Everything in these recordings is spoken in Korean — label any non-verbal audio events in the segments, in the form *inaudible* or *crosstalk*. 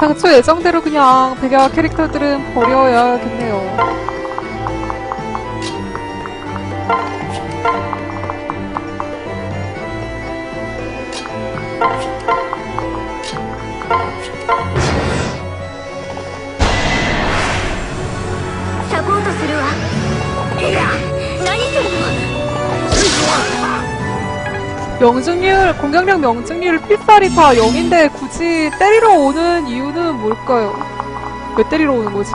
당초 예정대로 그냥 백야 캐릭터들은 버려야겠네요. 사ポートするわ 명중률, 공격력 명중률 필살이 다 0인데 굳이 때리러 오는 이유는 뭘까요? 왜 때리러 오는 거지?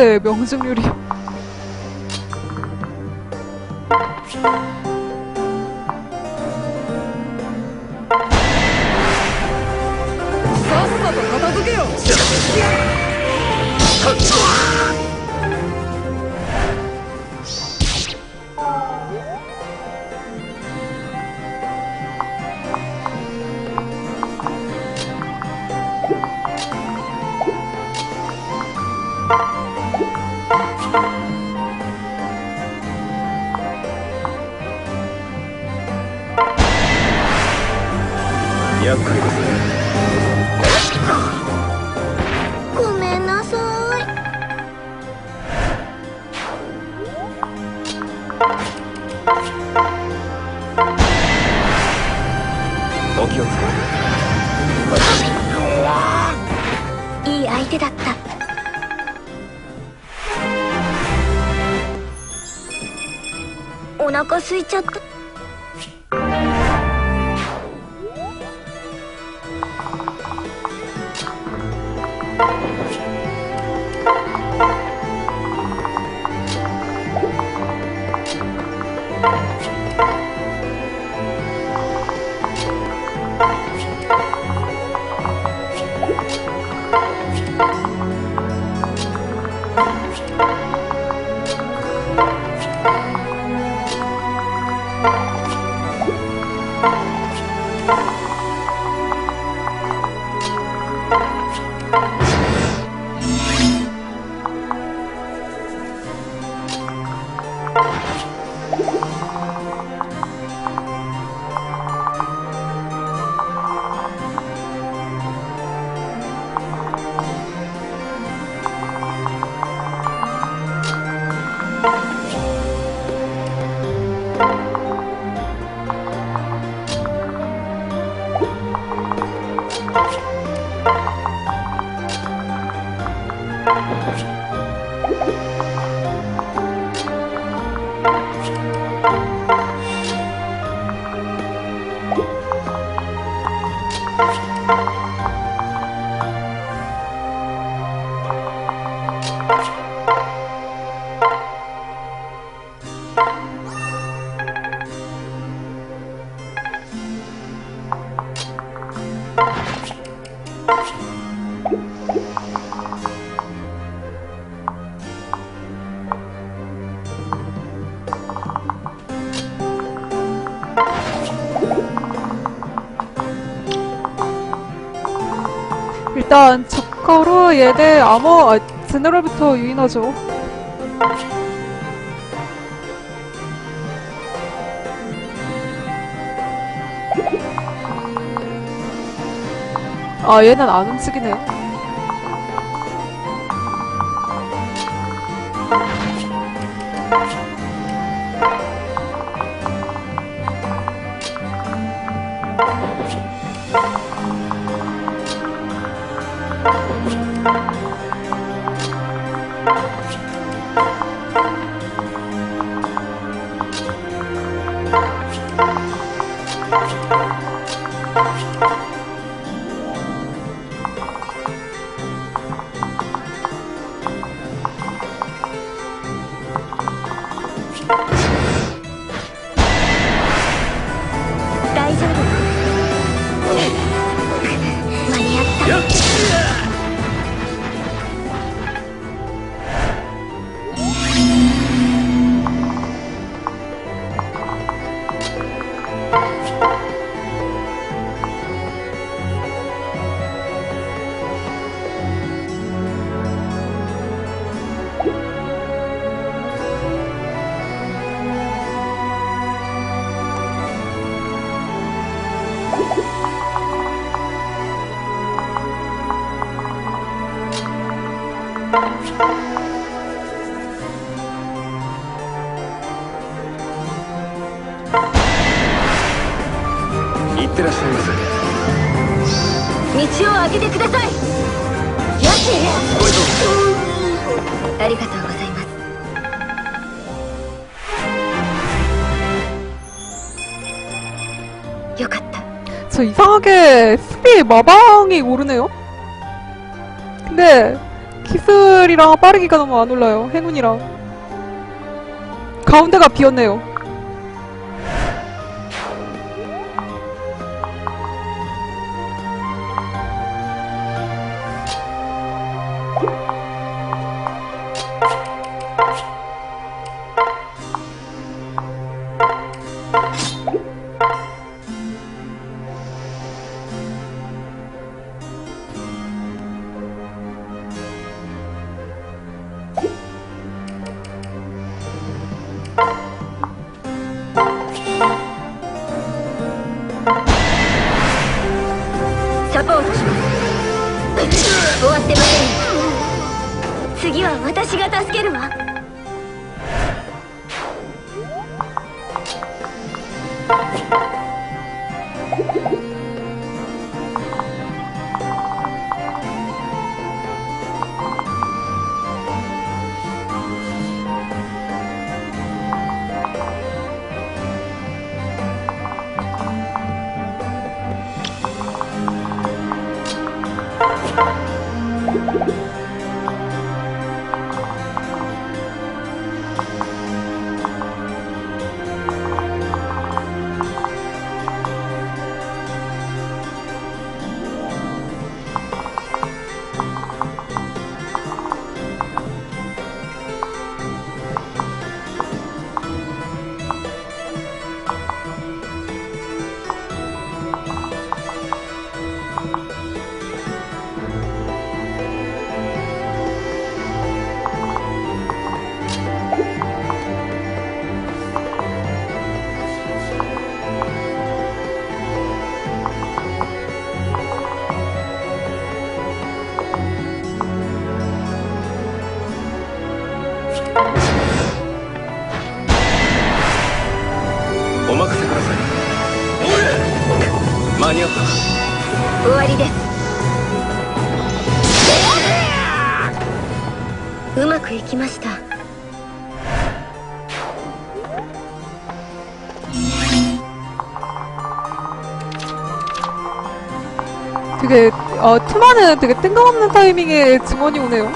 사를로테 명중률이 얘네 아머 아, 제너럴부터 유인하죠. 아 얘는 안 움직이네요. you. 마방이 오르네요? 근데 기술이랑 빠르기가 너무 안 올라요. 행운이랑. 가운데가 비었네요. 되게, 어, 투마는 되게 뜬금없는 타이밍에 증언이 오네요.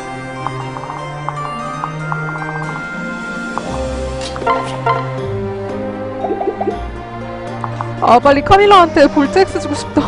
아, 빨리 카밀라한테 볼트엑스 주고 싶다.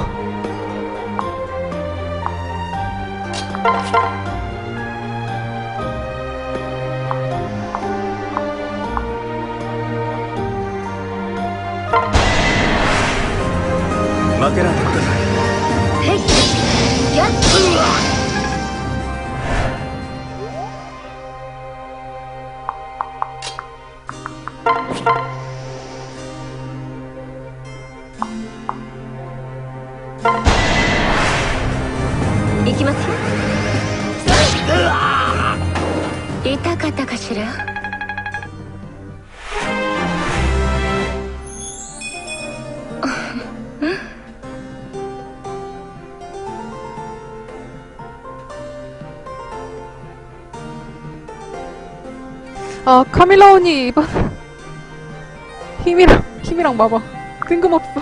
카밀라 언니 이번 *laughs* 힘이랑 힘이랑 마봐. 뜬금없어.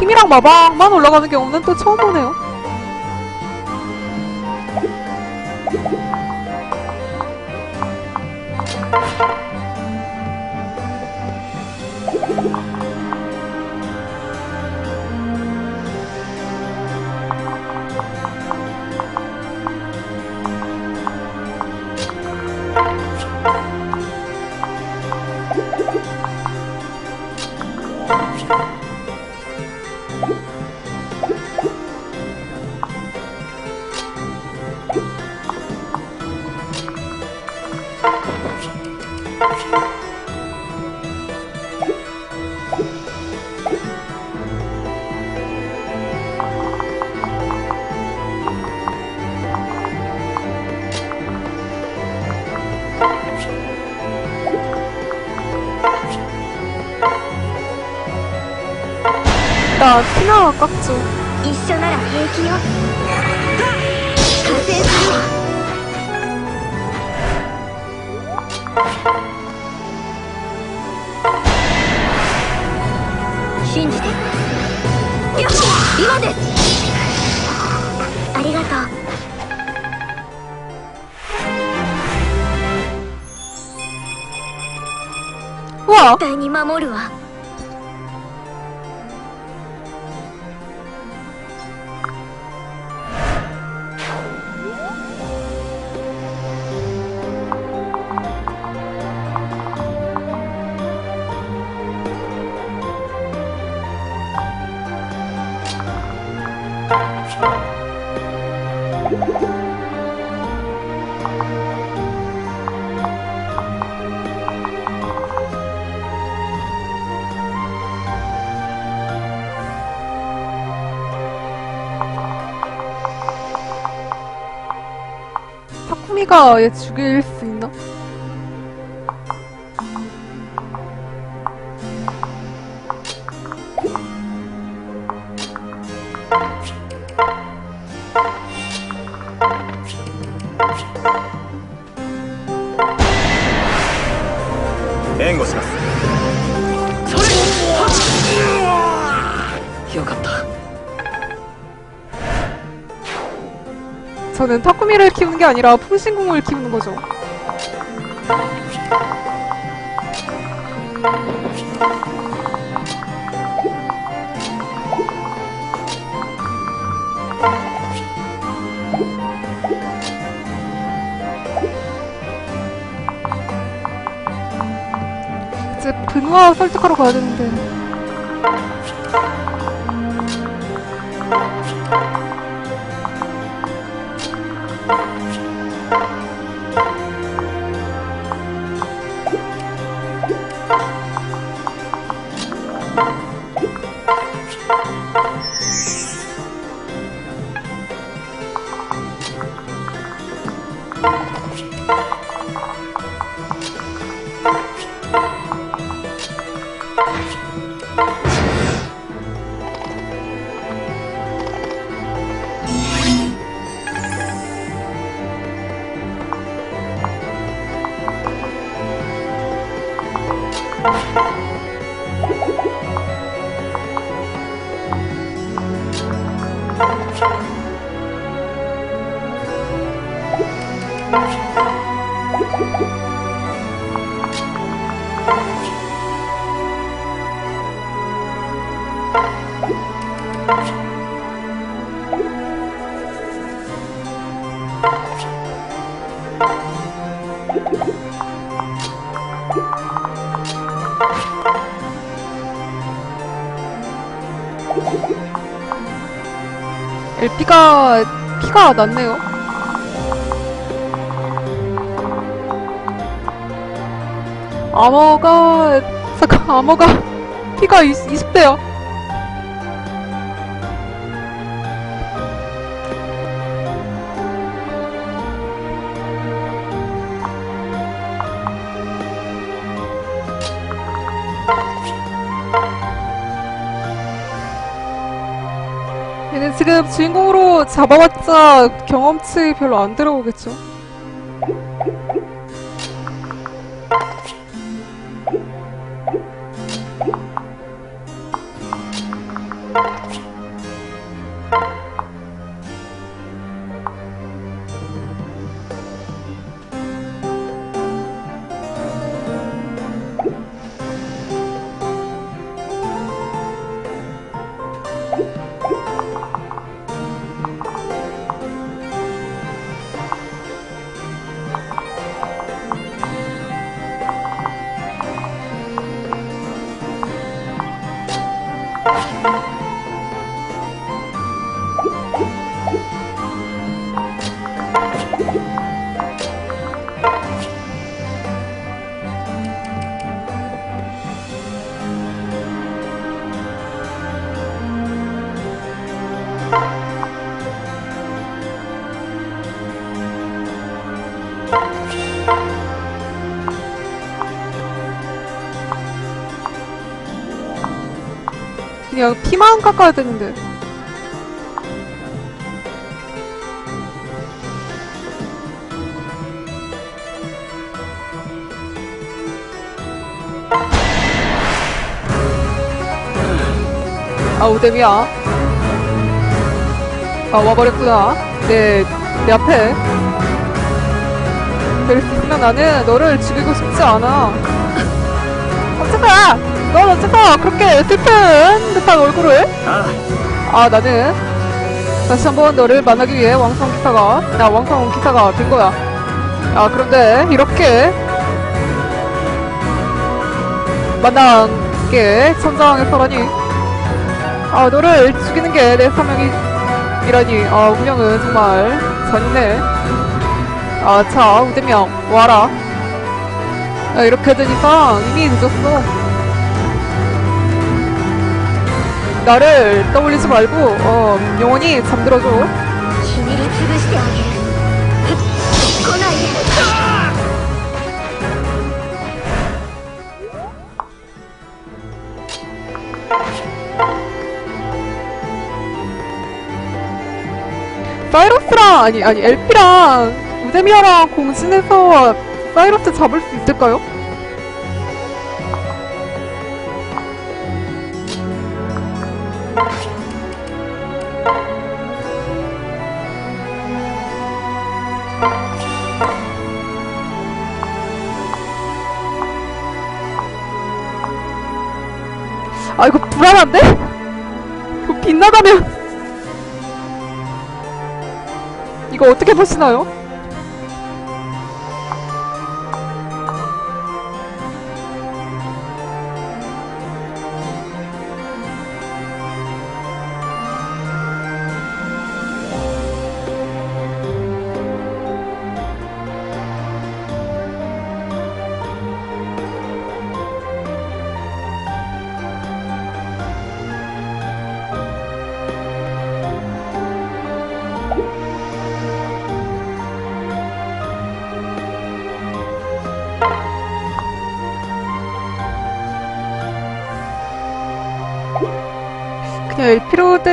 힘이랑 마방만 올라가는 경우는 또 처음 보네요. 嗯。 나 티나 깎죠. 一緒なら平気よ加勢するわ信じてよっ今ですありがとう 우와! 絶対に守るわ 내가 얘 죽일 수 있나? 앵거사 저는 타쿠미를 키우는 게 아니라 풍신궁을 키우는 거죠. 이제 분화 설득하러 가야 되는데. LP가 피가 났네요. 암호가 *laughs* 잠깐 암호가 피가 20, 20대요. 주인공으로 잡아봤자 경험치 별로 안 들어오겠죠. 그냥 피만 깎아야 되는데. 아, 우뎀이야. 아, 와버렸구나. 내, 내 앞에. 그렇지만 나는 너를 죽이고 싶지 않아. 어쩌다! 넌 어쩌다 그렇게 슬픈 듯한 얼굴을? あ 아, 나는 다시 한번 너를 만나기 위해 왕성 기사가, 야, 왕성 기사가 된 거야. 아, 그런데 이렇게 만난 게 천장에서라니. 아, 너를 죽이는 게 내 사명이라니. 아, 운명은 정말 잔인해. 아, 어차 우대명 와라. 야, 이렇게 되니까 이미 늦었어. 나를 떠올리지 말고 어 영원히 잠들어줘. 사이러스랑 아니 아니 엘피랑. 우데미아랑 공신해서 사이러스 잡을 수 있을까요? 아, 이거 불안한데? 이거 빛나다면. 이거 어떻게 보시나요?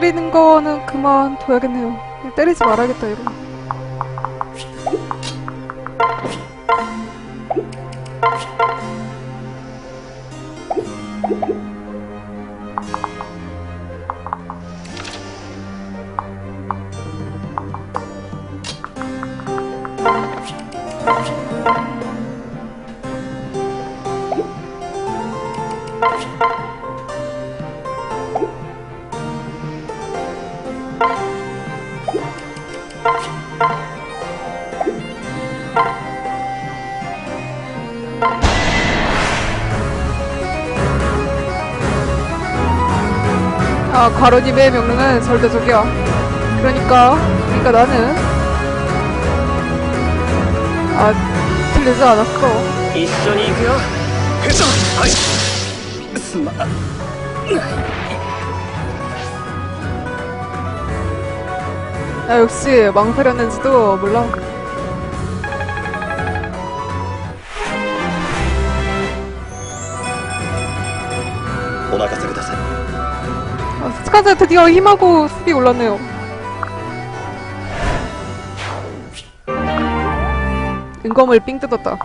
때리는 거는 그만 둬야겠네요. 그냥 때리지 말아야겠다, 이거. 아, 과로님의 명령은 절대적이야. 그러니까, 그러니까 나는, 아, 틀리지 않았어. 一緒に行くよはいすま 아, 역시 망설였는지도 몰라. お任せ 맞아 드디어 힘하고 스피 올랐네요. 은검을 삥 뜯었다.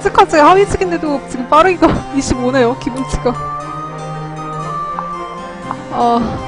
스쿼트가 하위치인데도 지금 빠르기가 *laughs* 25네요, 기본치가. 어...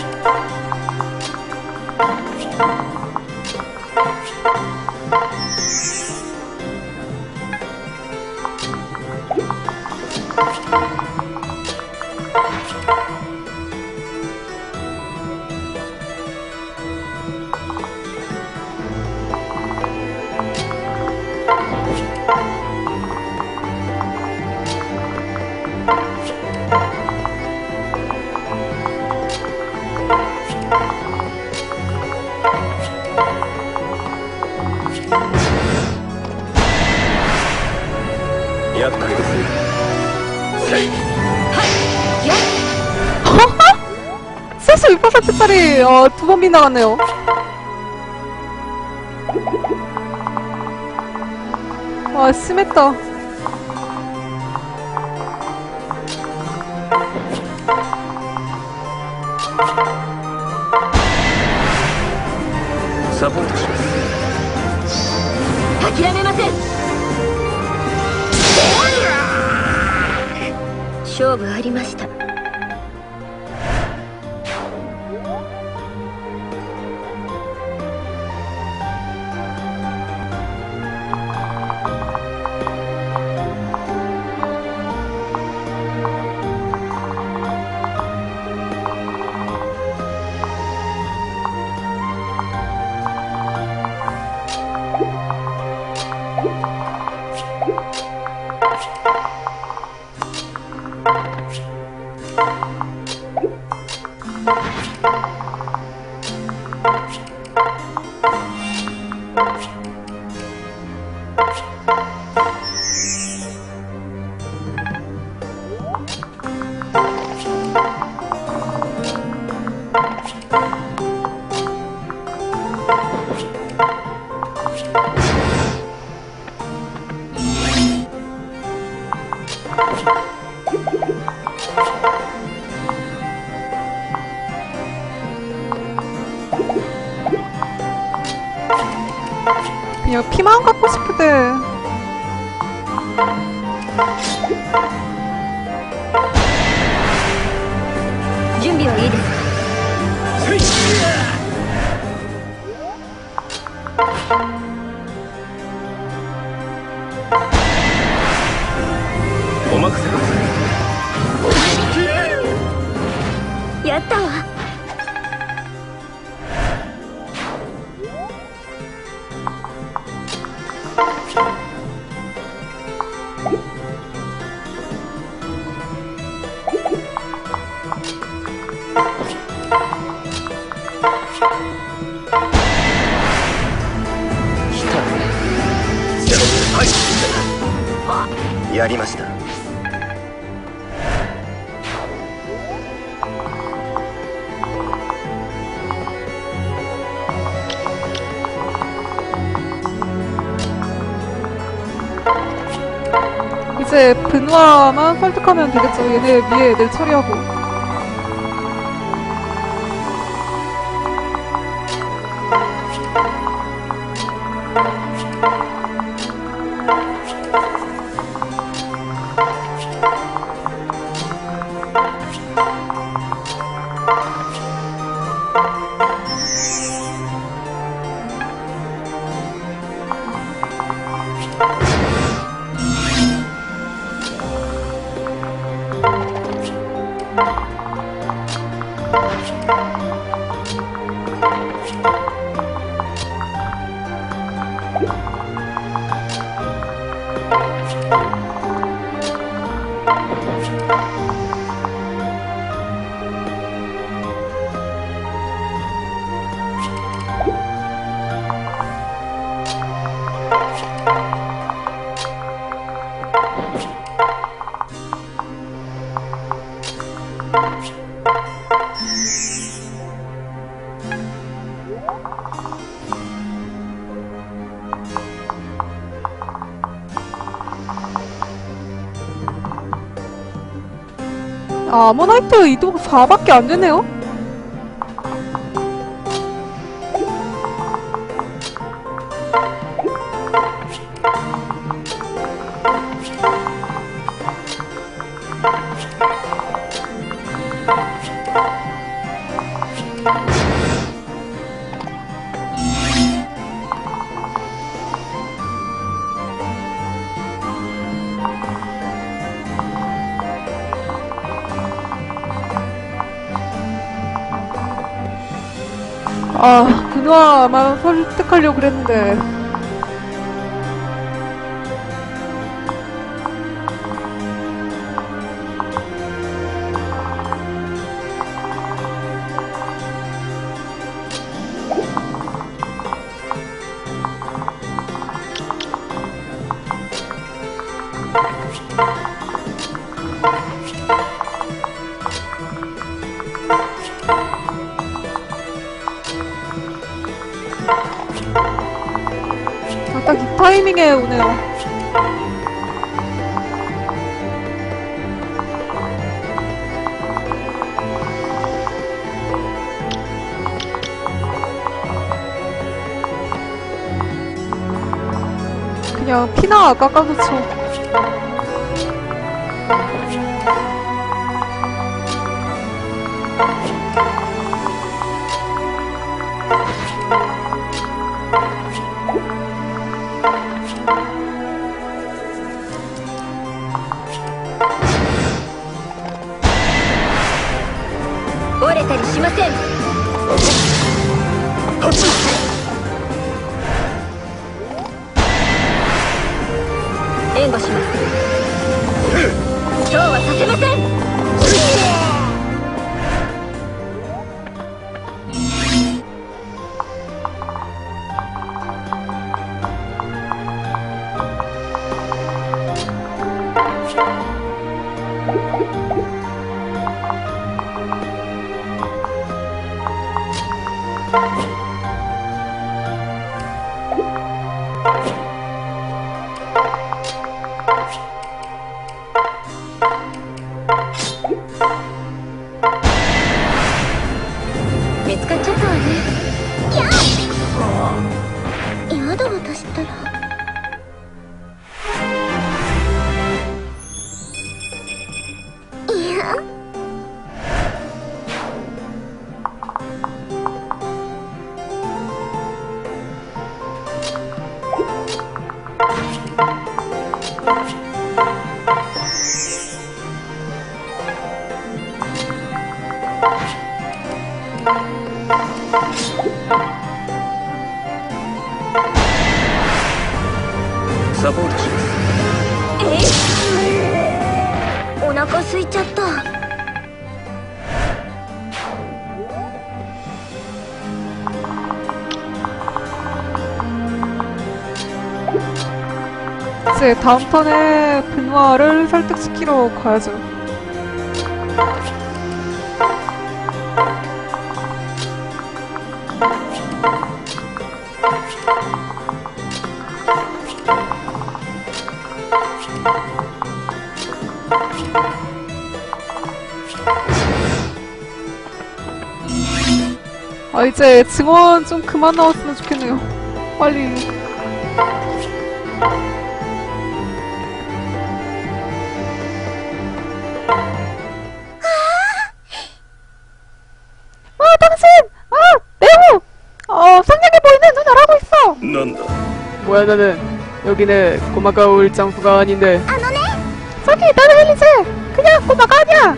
차라리 어, 두 번 빗나갔네요. 아, 심했다. 분화만 설득하면 되겠죠. 얘네 위에 애들 처리하고. 아, 아모나이트 이동 4밖에 안 되네요? 아, 분화만 설득하려고 그랬는데. 이 타이밍에 오네요. 그냥 피나 깎아놓죠. 다음 턴에 빈화를 설득시키러 가야죠. 아 이제 증원 좀 그만 나왔으면 좋겠네요. 빨리 뭐야 나는 여기는 고마가울 장수가 아닌데 저기, 나는 헬리제! 그냥 꼬마가 아니야!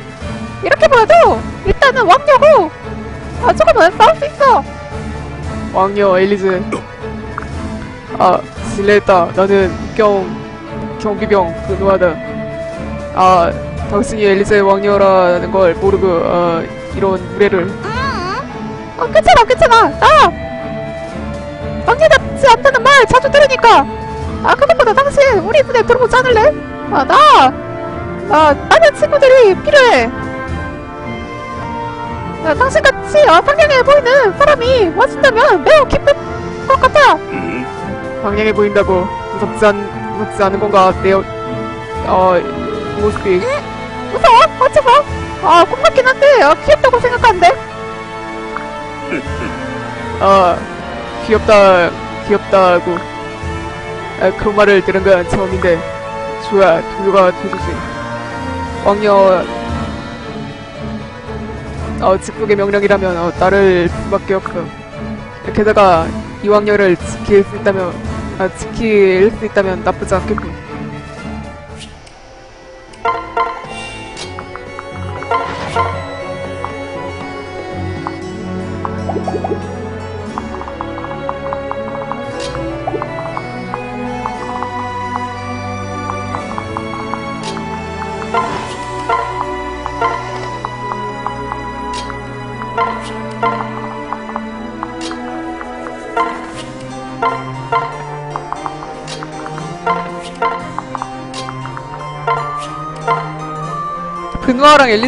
이렇게 보여도, 일단은 왕녀고! 아, 조금은 싸울 수 있어! 왕녀 엘리즈 아 실례했다 나는 경 경비병 근우하다 아 당신이 엘리제의 왕녀라는 걸 모르고 어, 이런 무례를 어, 괜찮아, 괜찮아. 나! 왕 년답지 않다는 말 자주 들으니까. 아, 그것보다 당신, 우리 분에 들어보지 않을래? 아, 나! 나, 나는 친구들이 필요해. 나 당신같이 어, 상냥해 보이는 사람이 와준다면 매우 기쁜 것 같아. うん 황량해 보인다고 무섭지 않 무섭지 않은 건가 내 어, 어 모습이 무서워? 어째 봐. 아, 콩같긴 한데, 어, 귀엽다고 생각하는데. 아 귀엽다 귀엽다고 아, 그런 말을 들은 건 처음인데 좋아 동료가 돼주지. 왕녀 어 직북의 명령이라면 어, 따를 수밖에 없어 게다가 이 왕녀를 지킬 수 있다면 아 지킬 수 있다면 나쁘지 않겠군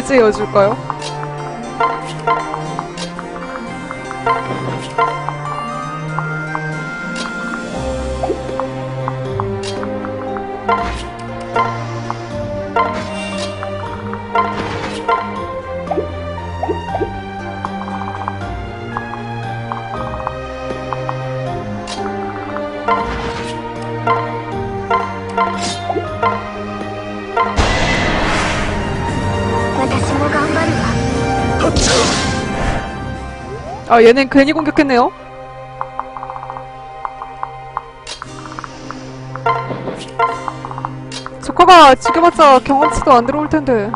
엘리즈 헤어줄까요? 아, 얘는 괜히 공격했네요. 조커가 죽여봤자 경험치도 안 들어올 텐데.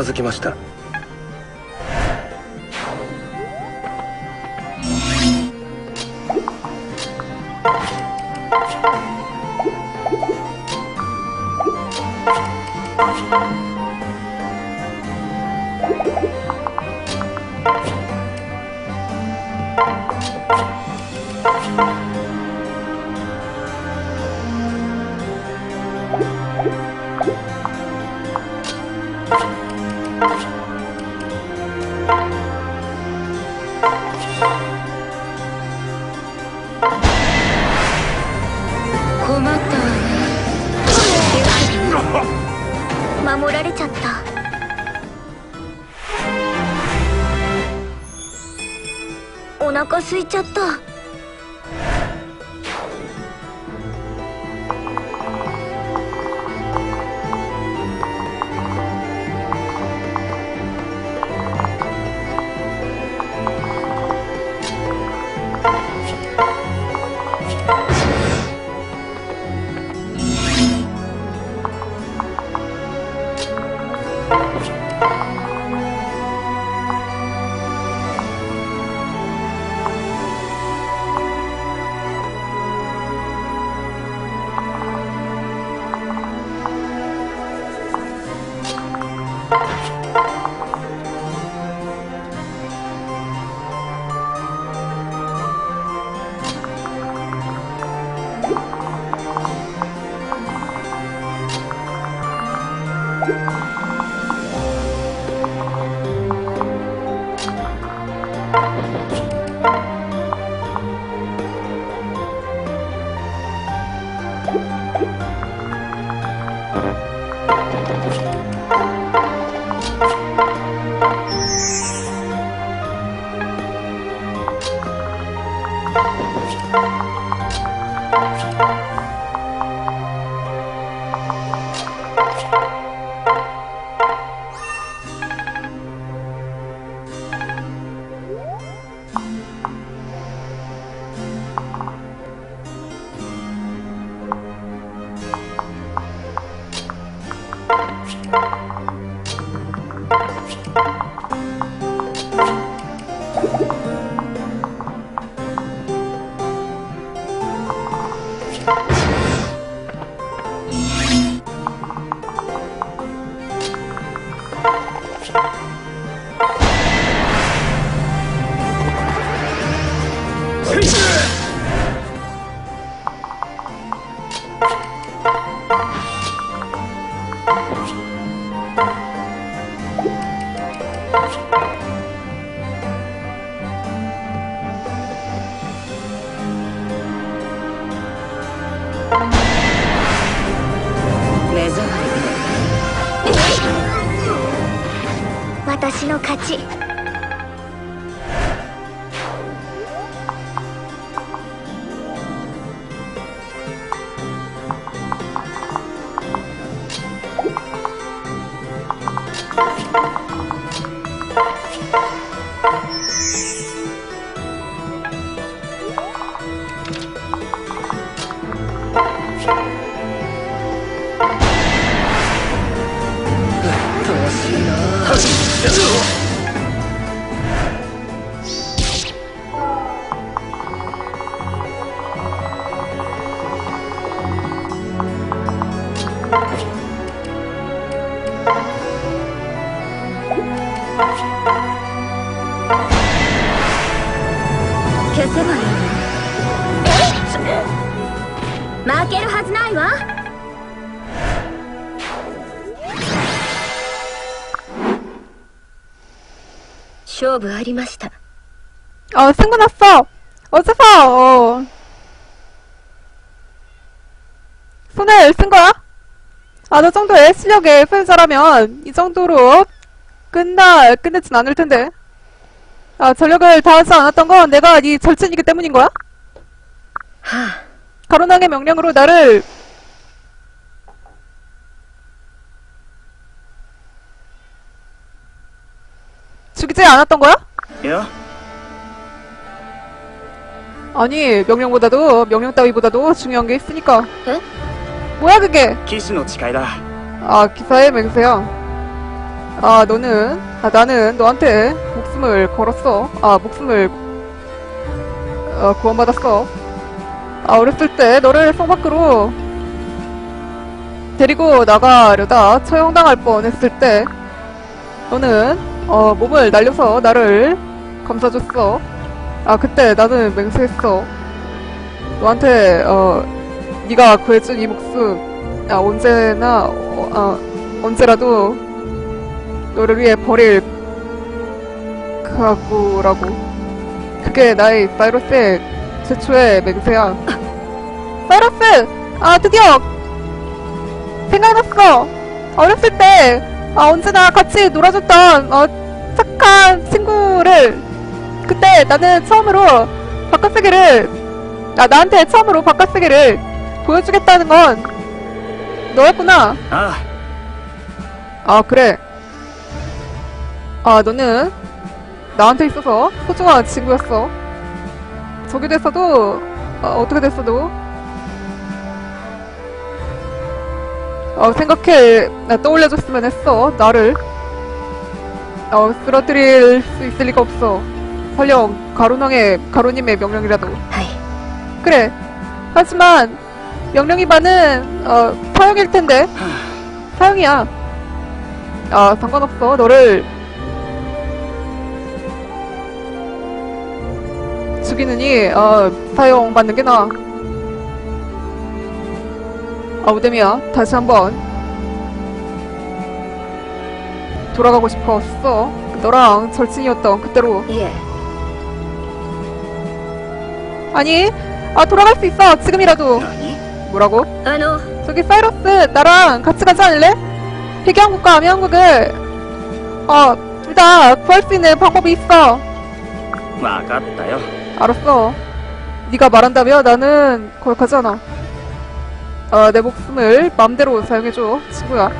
片付きました。守られちゃった。お腹空いちゃった。勝負ありました 아, 승부 났어! 어째서, 어. 손을 쓴 거야? 아, 너 정도의 실력의 소유자라면, 이 정도로 끝나, 끝내진 않을 텐데. 아, 전력을 다하지 않았던 건 내가 네 절친이기 때문인 거야? はあ 가로낭의 명령으로 나를 답변 안 왔던 거야? 예? 아니 명령보다도 명령 따위보다도 중요한 게 있으니까 응? 뭐야 그게? 기신의 아 기사의 맹세야 아 너는 아 나는 너한테 목숨을 걸었어 아 목숨을 어, 구원받았어 아 어렸을 때 너를 성 밖으로 데리고 나가려다 처형당할 뻔했을 때 너는 어 몸을 날려서 나를 감싸줬어. 아 그때 나는 맹세했어. 너한테 어 네가 구해준 이 목숨 아 언제나 어, 아, 언제라도 너를 위해 버릴 각오라고. 그게 나의 사이러스의 최초의 맹세야. 사이러스! 아 드디어 생각났어. 어렸을 때 아, 언제나 같이 놀아줬던 어, 착한 친구를 그때 나는 처음으로 바깥 세계를 아 나한테 처음으로 바깥 세계를 보여주겠다는 건 너였구나. あ아 그래. 아 너는 나한테 있어서 소중한 친구였어. 저기 됐어도 어, 어떻게 됐어도. 어, 생각해. 나 떠올려줬으면 했어 나를 어, 쓰러뜨릴 수 있을 리가 없어. 설령 가로낭의 가로님의 명령이라도. はい 그래. 하지만 명령 위반은 어, 사형일 텐데. 사형이야. 아 상관없어. 너를 죽이느니 어, 사형 받는 게 나아. 아 우데미야 다시 한번 돌아가고 싶었어. 너랑 절친이었던 그때로. 예. 아니, 아 돌아갈 수 있어. 지금이라도. 뭐라고? 아노. 저기 사이러스, 나랑 같이 가지 않을래? 백양국과 암양국을 어, 둘 다 구할 수 있는 방법이 있어. 막았다요. 알았어. 네가 말한다며 나는 거기 가지 않아. 어, 내 목숨을 맘대로 사용해줘, 친구야.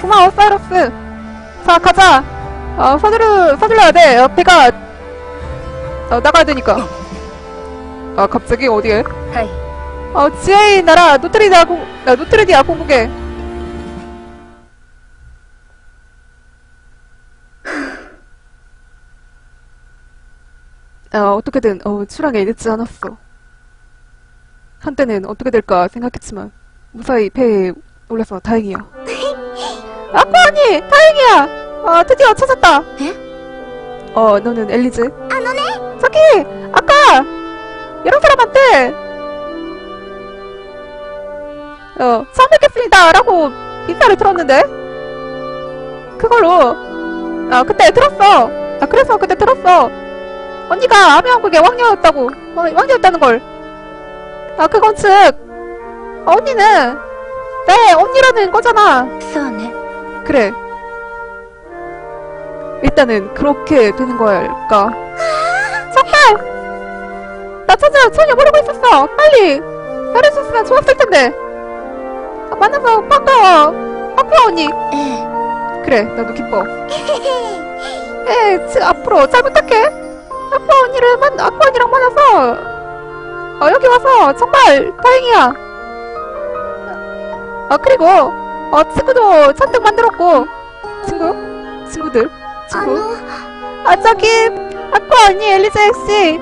고마워, 사이러스. 자, 가자. 어, 서두르, 서둘러야 돼. 어, 배가, 어, 나가야 되니까. 아, 갑자기 어디에? はい 어, 지하의 나라, 노트리디아 공, 나 노트리디아 공국에. 어, 어떻게든, 어, 출항에 늦지 않았어. 한때는 어떻게 될까 생각했지만, 무사히 배에 올라서 다행이야. *laughs* 아빠 언니! 다행이야! 아, 드디어 찾았다! 어, 너는 엘리즈? 아, 너네? 저기! 아까! 여러 사람한테! 어, 처음 뵙겠습니다! 라고 인사를 들었는데? 그걸로, 아, 그때 들었어! 아, 그래서 그때 들었어! 언니가 아미왕국의 왕녀였다고! 어, 왕녀였다는 걸! 아, 그건 즉, 어, 언니는, 내 언니라는 거잖아! そうね 그래. 일단은 그렇게 되는 걸까. 정말! 나 전혀, 전혀 모르고 있었어! 빨리! 말해줬으면 좋았을 텐데! 아, 만나서 반가워! 반가워, 언니! 그래, 나도 기뻐. *laughs* 에, 지, 앞으로 잘 부탁해! 아빠 언니를 만, 아빠 언니랑 만나서, 어, 여기 와서 정말 다행이야! 아, 그리고, 어 친구도 천뜩 만들었고. 친구? 친구들? 친구? 아, 저기 아쿠아 언니 엘리자 역시.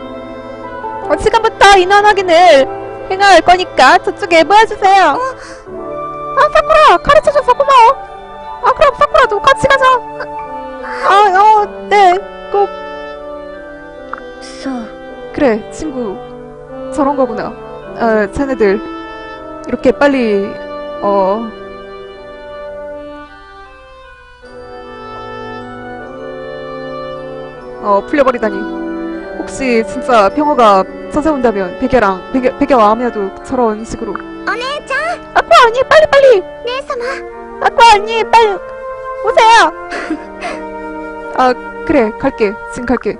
어, 지금부터 인원 확인을 행할 거니까 저쪽에 모여주세요. 어? 아 사쿠라 가르쳐줘서 고마워. 아 그럼 사쿠라도 같이 가자. 아어네꼭. 그래 친구. 저런 거구나. 아 쟤네들. 이렇게 빨리 어 어 풀려버리다니. 혹시 진짜 평화가 찾아온다면 백야랑 백야, 백야와 아미야도 저런 식으로. 언니짱 아빠 언니 빨리 빨리! 네사마 아빠 언니 빨리! 오세요! *laughs* 아 그래 갈게. 지금 갈게.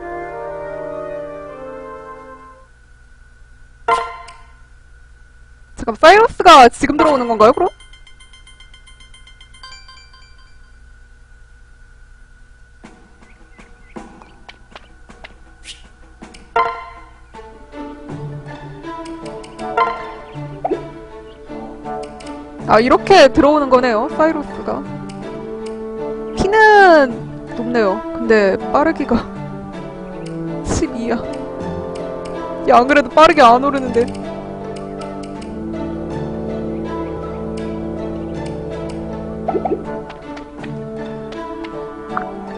잠깐 사이러스가 지금 들어오는 건가요 그럼? 아, 이렇게 들어오는 거네요, 사이러스가. 키는 높네요. 근데 빠르기가 *laughs* 12야. 야, 안 그래도 빠르게 안 오르는데.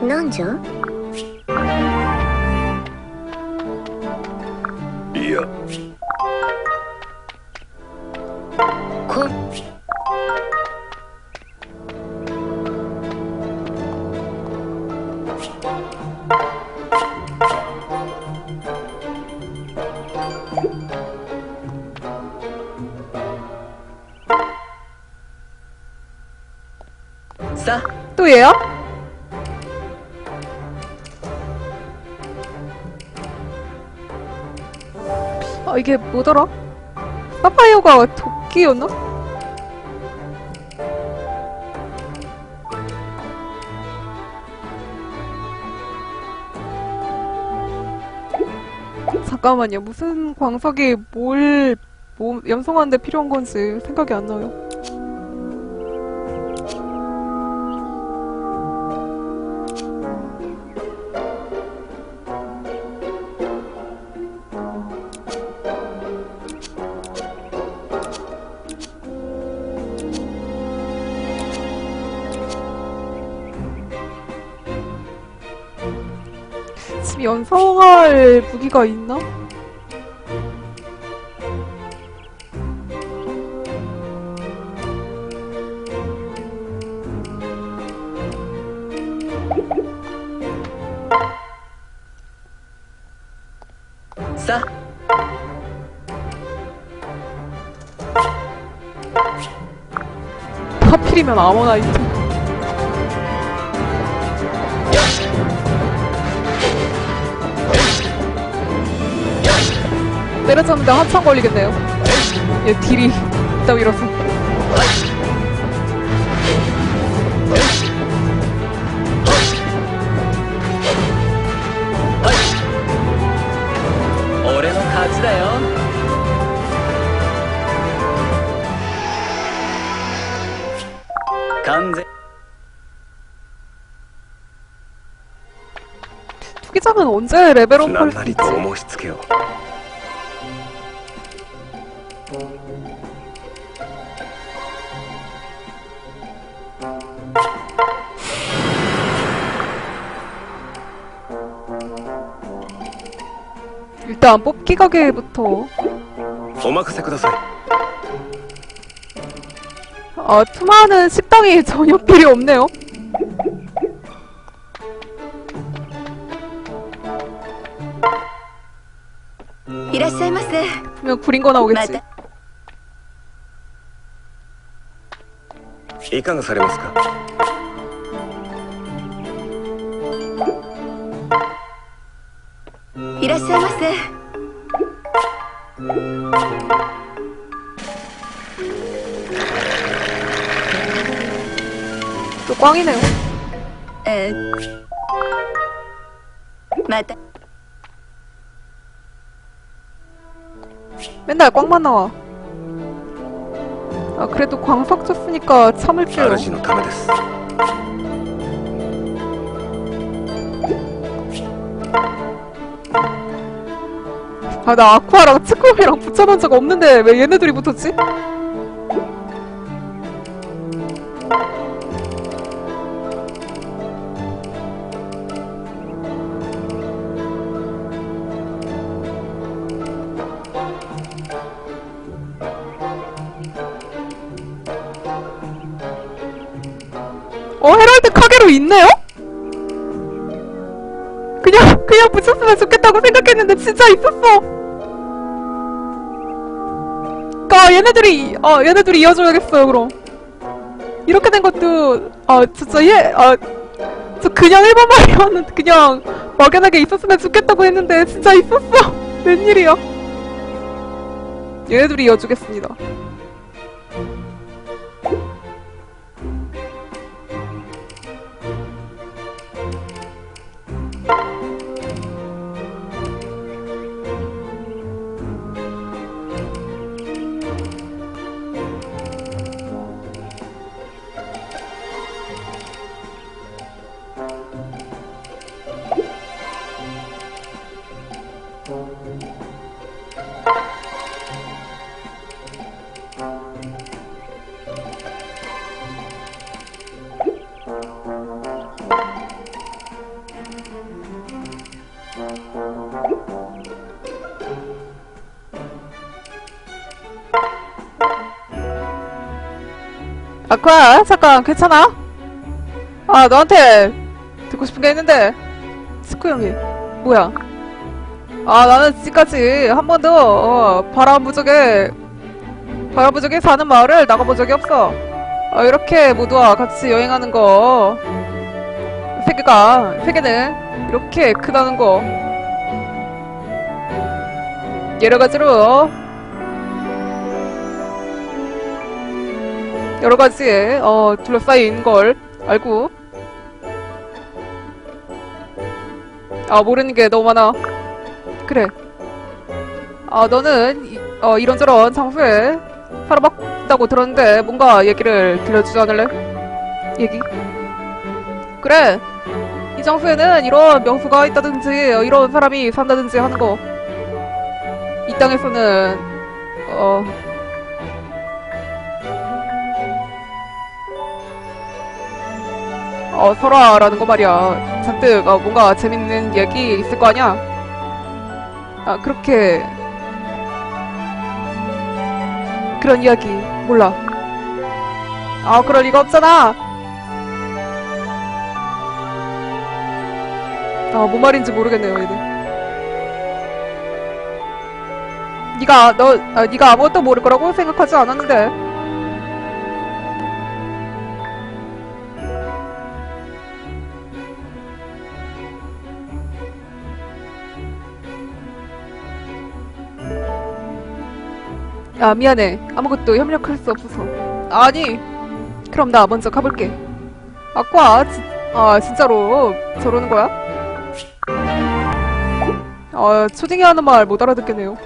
なん 아, 이게 뭐더라? 사파이어가 도끼였나? 잠깐만요. 무슨 광석이 뭘, 뭐, 염성하는데 필요한 건지 생각이 안 나요. 지금 연성할 무기가 있나? 사 하필이면 아모나이트. 때려쳤는데 한참 걸리겠네요. 얘 딜이 딱 이러서. 투기장은 언제 레벨업 할수 있지? 일단 뽑기 가게부터 お任せください 아, 투마는 식당이 전혀 *laughs* 필요 없네요. 음, いらっしゃいませ 분명 구린 거 ま 나오겠지. たいかがされますか らっしゃいませ 또 꽝이네요. えーまた 맨날 꽝만 나와. 아, 그래도 광석 쳤으니까 참을게요. 主のためです 아, 나 아쿠아랑 치쿠이랑 붙여본 적 없는데 왜 얘네들이 붙었지? 어, 헤럴드 카게로 있네요? 그냥, 그냥 붙였으면 좋겠다고 생각했는데 진짜 있었어! 까 얘네들이 어 얘네들이 이어줘야겠어요 그럼. 이렇게 된 것도 아 진짜 얘아저 그냥 일반 말이었는데 그냥 막연하게 있었으면 좋겠다고 했는데 진짜 있었어. *laughs* 웬일이야. 얘네들이 이어주겠습니다 아쿠아 잠깐 괜찮아? 아 너한테 듣고 싶은 게 있는데. 스쿠 형이 뭐야? 아 나는 지금까지 한 번도 어, 바람 부족에 바람 부족에 사는 마을을 나가본 적이 없어. 어, 이렇게 모두와 같이 여행하는 거. 세계가 세계는 이렇게 크다는 거. 여러 가지로 여러 가지에 어, 둘러싸인 걸 알고. 아 모르는 게 너무 많아. 그래. 아 너는 이, 어, 이런저런 장소에 살아봤다고 들었는데 뭔가 얘기를 들려주지 않을래? 얘기? 그래. 이 장소에는 이런 명소가 있다든지 어, 이런 사람이 산다든지 하는 거. 이 땅에서는 어 어, 설화라는 거 말이야. 잔뜩, 어, 뭔가 재밌는 얘기 있을 거 아니야? 아, 그렇게. 그런 이야기, 몰라. 아, 그럴 리가 없잖아! 아, 뭔 말인지 모르겠네요, 얘는. 니가, 너, 아, 니가 아무것도 모를 거라고 생각하지 않았는데. 아, 미안해. 아무것도 협력할 수 없어서. 아니, 그럼 나 먼저 가볼게. 아과, 지, 아, 진짜로 저러는 거야? 아, 초딩이 하는 말 못 알아듣겠네요.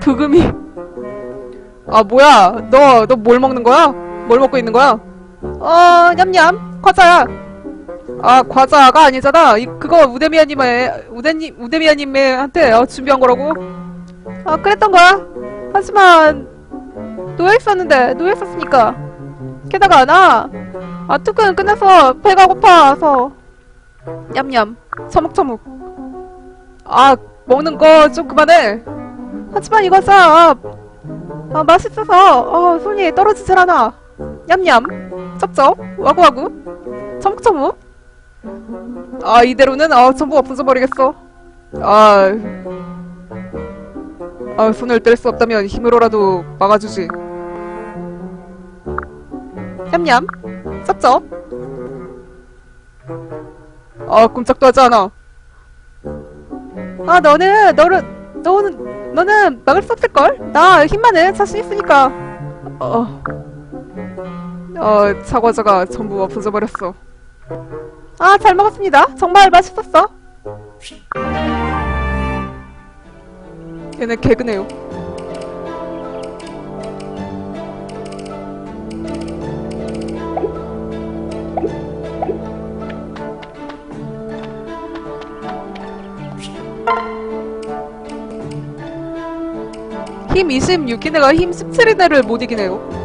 부금이. 아, 뭐야. 너, 너 뭘 먹는 거야? 뭘 먹고 있는 거야? 어, 냠냠. 과자야. 아, 과자가 아니잖아. 이, 그거 우데미아님의, 우데님, 우데미아님한테 어, 준비한 거라고. 아, 그랬던 거야. 하지만, 노예했었는데, 노예했었으니까. 게다가, 나, 아, 투근 끝나서 배가 고파서. 냠냠. 처묵처묵. 아, 먹는 거 좀 그만해. 하지만 이거 사, 아, 맛있어서, 어, 손이 떨어지질 않아. 냠냠. 쩝쩝. 와구와구. 처묵처묵. 아, 이대로는, 아, 전부 없어져 버리겠어. 아, 아, 손을 뗄 수 없다면 힘으로라도 막아주지. 냠냠. 쩝쩝. 아, 꼼짝도 하지 않아. 아, 너는, 너를, 너는, 너는 막을 수 없을걸? 나 힘만은 자신 있으니까. 어, 어, 사과자가 전부 없어져 버렸어. 아, 잘 먹었습니다. 정말 맛있었어. 얘네 개그네요. 힘 26인 애가 힘 17인 애를 못 이기네요.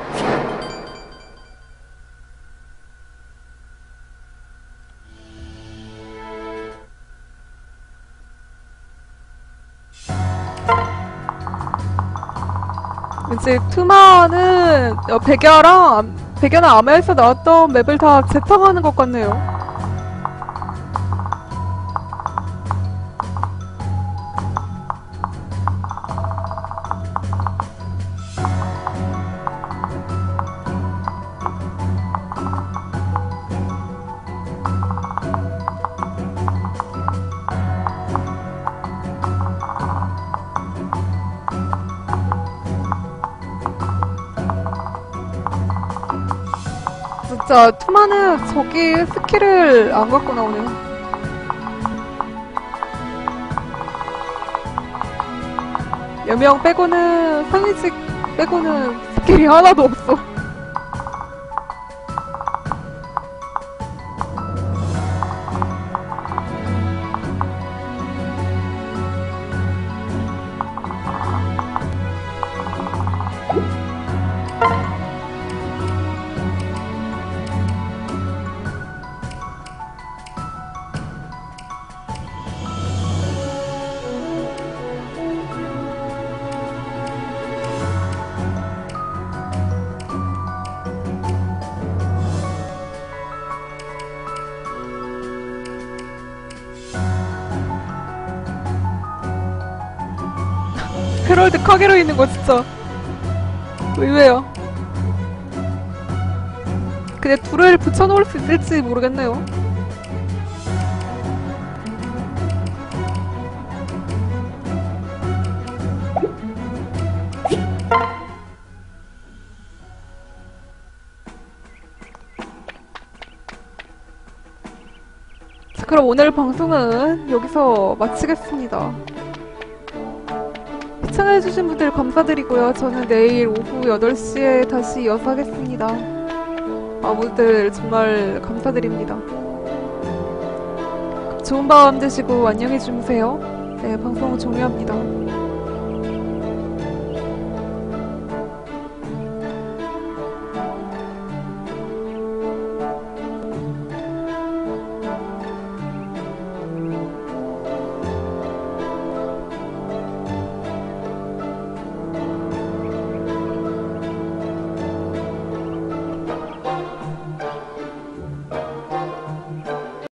왠지 투마는 어, 백야랑 백야나 아메에서 나왔던 맵을 다 재탕하는 것 같네요. 투마는 저기 스킬을 안 갖고 나오네요. 여명 빼고는 상위직 빼고는 스킬이 하나도 없어. 카게로 있는 거 진짜 의외야. 근데 둘을 붙여놓을 수 있을지 모르겠네요. 자, 그럼 오늘 방송은 여기서 마치겠습니다. 시청해주신 분들 감사드리고요. 저는 내일 오후 8시에 다시 이어서 하겠습니다. 아무들 정말 감사드립니다. 좋은 밤 되시고 안녕히 주무세요. 네, 방송 종료합니다.